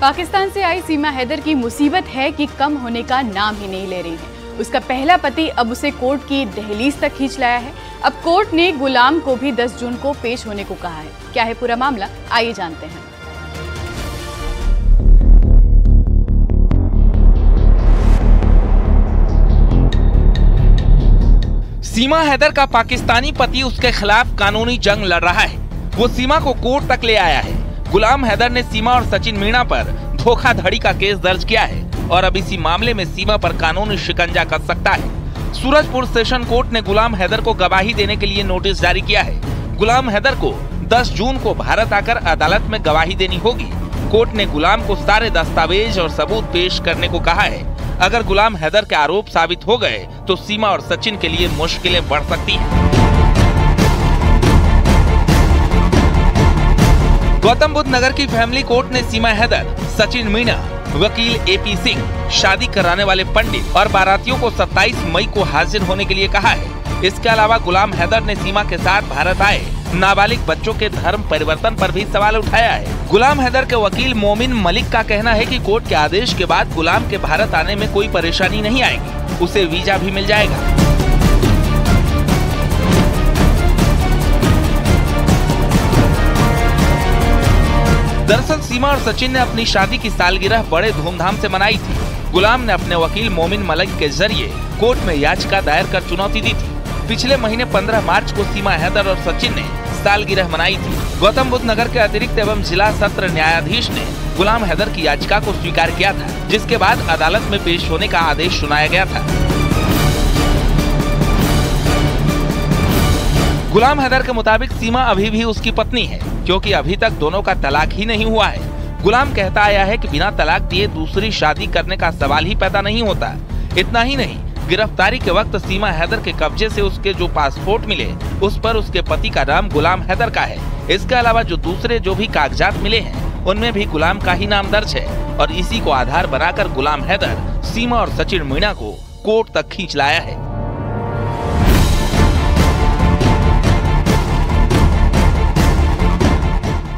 पाकिस्तान से आई सीमा हैदर की मुसीबत है कि कम होने का नाम ही नहीं ले रही है। उसका पहला पति अब उसे कोर्ट की दहलीज तक खींच लाया है। अब कोर्ट ने गुलाम को भी 10 जून को पेश होने को कहा है। क्या है पूरा मामला? आइए जानते हैं। सीमा हैदर का पाकिस्तानी पति उसके खिलाफ कानूनी जंग लड़ रहा है। वो सीमा को कोर्ट तक ले आया है। गुलाम हैदर ने सीमा और सचिन मीणा पर धोखाधड़ी का केस दर्ज किया है और अब इसी मामले में सीमा पर कानूनी शिकंजा कर सकता है। सूरजपुर सेशन कोर्ट ने गुलाम हैदर को गवाही देने के लिए नोटिस जारी किया है। गुलाम हैदर को 10 जून को भारत आकर अदालत में गवाही देनी होगी। कोर्ट ने गुलाम को सारे दस्तावेज़ और सबूत पेश करने को कहा है। अगर गुलाम हैदर के आरोप साबित हो गए तो सीमा और सचिन के लिए मुश्किलें बढ़ सकती हैं। गौतम बुद्ध नगर की फैमिली कोर्ट ने सीमा हैदर, सचिन मीणा, वकील एपी सिंह, शादी कराने वाले पंडित और बारातियों को 27 मई को हाजिर होने के लिए कहा है। इसके अलावा गुलाम हैदर ने सीमा के साथ भारत आए। नाबालिग बच्चों के धर्म परिवर्तन पर भी सवाल उठाया है। गुलाम हैदर के वकील मोमिन मलिक का कहना है कि कोर्ट के आदेश के बाद गुलाम के भारत आने में कोई परेशानी नहीं आएगी। उसे वीज़ा भी मिल जाएगा। दरअसल सीमा और सचिन ने अपनी शादी की सालगिरह बड़े धूमधाम से मनाई थी। गुलाम ने अपने वकील मोमिन मलिक के ज़रिए कोर्ट में याचिका दायर कर चुनौती दी थी। पिछले महीने 15 मार्च को सीमा हैदर और सचिन ने सालगिरह मनाई थी। गौतम बुद्ध नगर के अतिरिक्त एवं जिला सत्र न्यायाधीश ने गुलाम हैदर की याचिका को स्वीकार किया था, जिसके बाद अदालत में पेश होने का आदेश सुनाया गया था। गुलाम हैदर के मुताबिक सीमा अभी भी उसकी पत्नी है। क्योंकि अभी तक दोनों का तलाक ही नहीं हुआ है। गुलाम कहता आया है कि बिना तलाक दिए दूसरी शादी करने का सवाल ही पैदा नहीं होता। इतना ही नहीं, गिरफ्तारी के वक्त सीमा हैदर के कब्जे से उसके जो पासपोर्ट मिले, उस पर उसके पति का नाम गुलाम हैदर का है। इसके अलावा जो दूसरे जो भी कागजात मिले हैं, उनमें भी गुलाम का ही नाम दर्ज है। और इसी को आधार बनाकर गुलाम हैदर, सीमा और सचिन मीणा को कोर्ट तक खींच लाया है।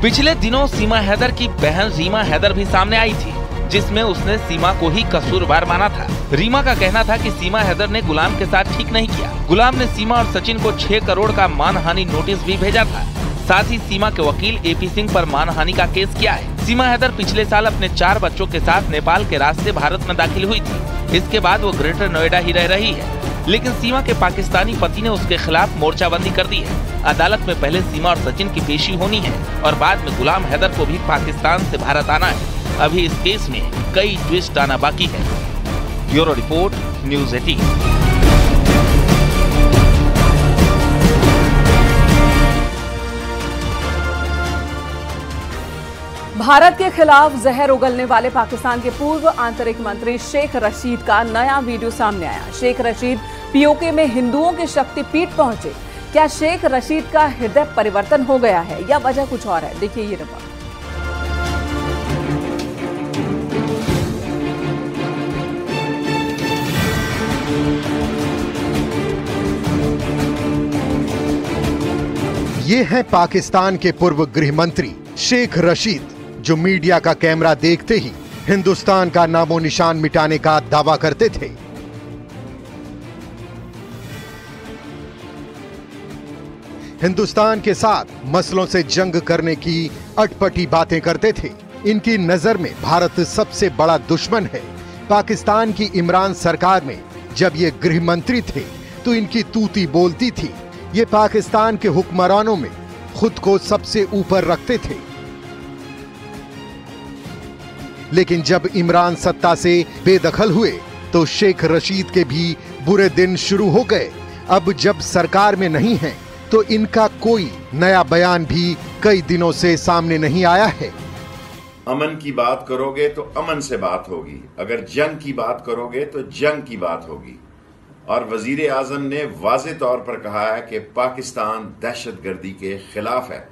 पिछले दिनों सीमा हैदर की बहन रीमा हैदर भी सामने आई थी, जिसमें उसने सीमा को ही कसूरवार माना था। रीमा का कहना था कि सीमा हैदर ने गुलाम के साथ ठीक नहीं किया। गुलाम ने सीमा और सचिन को छह करोड़ का मानहानि नोटिस भी भेजा था। साथ ही सीमा के वकील एपी सिंह पर मानहानि का केस किया है। सीमा हैदर पिछले साल अपने चार बच्चों के साथ नेपाल के रास्ते भारत में दाखिल हुई थी। इसके बाद वो ग्रेटर नोएडा ही रह रही है। लेकिन सीमा के पाकिस्तानी पति ने उसके खिलाफ मोर्चाबंदी कर दी है। अदालत में पहले सीमा और सचिन की पेशी होनी है और बाद में गुलाम हैदर को भी पाकिस्तान से भारत आना है। अभी इस केस में कई ट्विस्ट आना बाकी है। Bureau report, news eighteen. Bharat के खिलाफ जहर उगलने वाले पाकिस्तान के पूर्व आंतरिक मंत्री शेख रशीद का नया वीडियो सामने आया। शेख रशीद पीओके में हिंदुओं के शक्तिपीठ पहुँचे। क्या शेख रशीद का हृदय परिवर्तन हो गया है? या वजह कुछ और है? देखिए ये रिपोर्ट। ये है पाकिस्तान के पूर्व गृह मंत्री शेख रशीद। जो मीडिया का कैमरा देखते ही हिंदुस्तान का नामो निशान मिटाने का दावा करते थे। हिंदुस्तान के साथ मसलों से जंग करने की अटपटी बातें करते थे। इनकी नज़र में भारत सबसे बड़ा दुश्मन है। पाकिस्तान की इमरान सरकार में जब ये गृह मंत्री थे तो इनकी तूती बोलती थी, ये पाकिस्तान के हुक्मरानों में खुद को सबसे ऊपर रखते थे। लेकिन जब इमरान सत्ता से बेदखल हुए तो शेख रशीद के भी बुरे दिन शुरू हो गए। अब जब सरकार में नहीं है तो इनका कोई नया बयान भी कई दिनों से सामने नहीं आया है। अमन की बात करोगे तो अमन से बात होगी। अगर जंग की बात करोगे तो जंग की बात होगी। और वज़ीर आज़म ने वाज तौर पर कहा है कि पाकिस्तान दहशत गर्दी के खिलाफ है।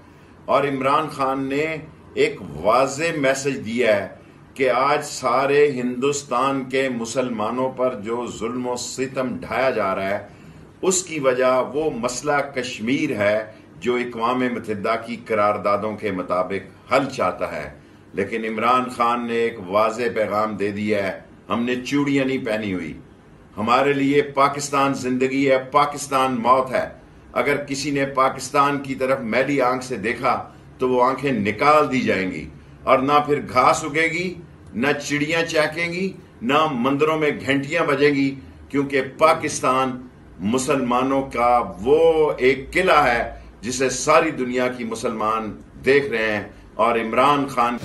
और इमरान खान ने एक वाज मैसेज दिया है कि आज सारे हिंदुस्तान के मुसलमानों पर जो जुल्म सितम ढाया जा रहा है, उसकी वजह वो मसला कश्मीर है, जो इकवाम मतदा की करारदादों के मुताबिक हल चाहता है। लेकिन इमरान खान ने एक वाज पैगाम दे दिया है, हमने चूड़ियाँ नहीं पहनी हुई। हमारे लिए पाकिस्तान ज़िंदगी है, पाकिस्तान मौत है। अगर किसी ने पाकिस्तान की तरफ़ मैली आँख से देखा तो वो आँखें निकाल दी जाएँगी, और ना फिर घास उगेगी न चिड़ियाँ चहकेंगी ना मंदिरों में घंटियाँ बजेंगी, क्योंकि पाकिस्तान मुसलमानों का वो एक किला है जिसे सारी दुनिया की मुसलमान देख रहे हैं। और इमरान खान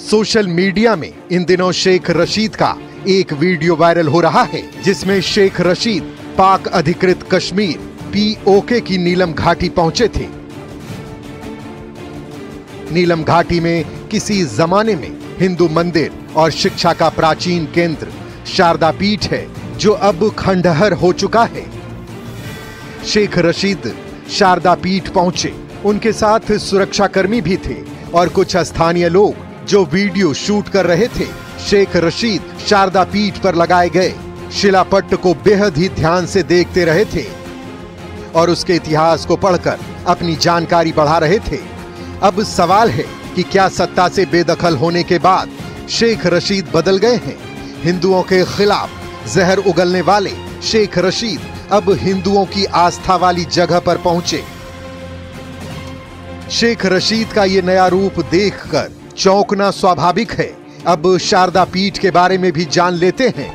सोशल मीडिया में इन दिनों शेख रशीद का एक वीडियो वायरल हो रहा है, जिसमें शेख रशीद पाक अधिकृत कश्मीर पीओके की नीलम घाटी पहुँचे थे। नीलम घाटी में किसी जमाने में हिंदू मंदिर और शिक्षा का प्राचीन केंद्र शारदा पीठ है, जो अब खंडहर हो चुका है। शेख रशीद शारदा पीठ पहुँचे। उनके साथ सुरक्षाकर्मी भी थे और कुछ स्थानीय लोग जो वीडियो शूट कर रहे थे, शेख रशीद शारदा पीठ पर लगाए गए। शिलापट्ट को बेहद ही ध्यान से देखते रहे थे और उसके इतिहास को पढ़कर अपनी जानकारी बढ़ा रहे थे। अब सवाल है कि क्या सत्ता से बेदखल होने के बाद शेख रशीद बदल गए हैं? हिंदुओं के खिलाफ जहर उगलने वाले शेख रशीद अब हिंदुओं की आस्था वाली जगह पर पहुँचे। शेख रशीद का ये नया रूप देखकर चौंकना स्वाभाविक है। अब शारदा पीठ के बारे में भी जान लेते हैं।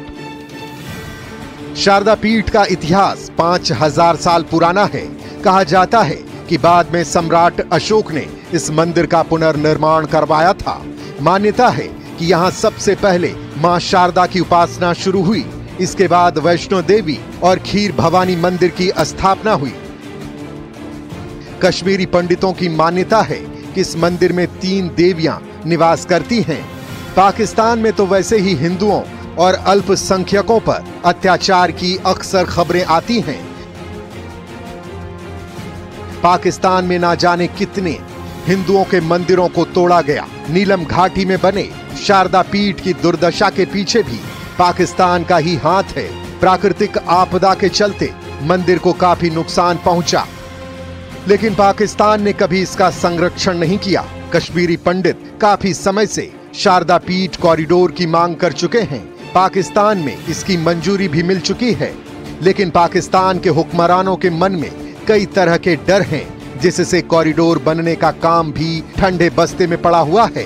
शारदा पीठ का इतिहास पाँच हज़ार साल पुराना है। कहा जाता है कि बाद में सम्राट अशोक ने इस मंदिर का पुनर्निर्माण करवाया था। मान्यता है कि यहाँ सबसे पहले माँ शारदा की उपासना शुरू हुई। इसके बाद वैष्णो देवी और खीर भवानी मंदिर की स्थापना हुई। कश्मीरी पंडितों की मान्यता है कि इस मंदिर में तीन देवियाँ निवास करती हैं। पाकिस्तान में तो वैसे ही हिंदुओं और अल्पसंख्यकों पर अत्याचार की अक्सर खबरें आती हैं। पाकिस्तान में ना जाने कितने हिंदुओं के मंदिरों को तोड़ा गया। नीलम घाटी में बने शारदा पीठ की दुर्दशा के पीछे भी पाकिस्तान का ही हाथ है। प्राकृतिक आपदा के चलते मंदिर को काफ़ी नुकसान पहुँचा। लेकिन पाकिस्तान ने कभी इसका संरक्षण नहीं किया। कश्मीरी पंडित काफ़ी समय से शारदा पीठ कॉरिडोर की मांग कर चुके हैं। पाकिस्तान में इसकी मंजूरी भी मिल चुकी है। लेकिन पाकिस्तान के हुक्मरानों के मन में कई तरह के डर हैं, जिससे कॉरिडोर बनने का काम भी ठंडे बस्ते में पड़ा हुआ है।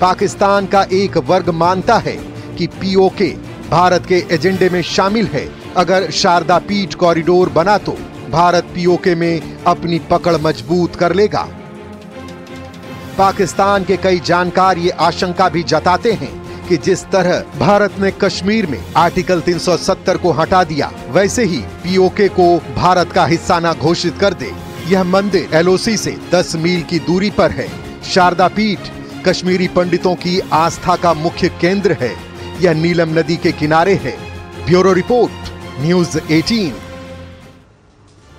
पाकिस्तान का एक वर्ग मानता है कि पीओके भारत के एजेंडे में शामिल है। अगर शारदा पीठ कॉरिडोर बना तो भारत पीओके में अपनी पकड़ मज़बूत कर लेगा। पाकिस्तान के कई जानकार ये आशंका भी जताते हैं। कि जिस तरह भारत ने कश्मीर में आर्टिकल 370 को हटा दिया, वैसे ही पीओके को भारत का हिस्सा न घोषित कर दे। यह मंदिर एलओसी से 10 मील की दूरी पर है। शारदा पीठ कश्मीरी पंडितों की आस्था का मुख्य केंद्र है। यह नीलम नदी के किनारे है। Bureau report, news 18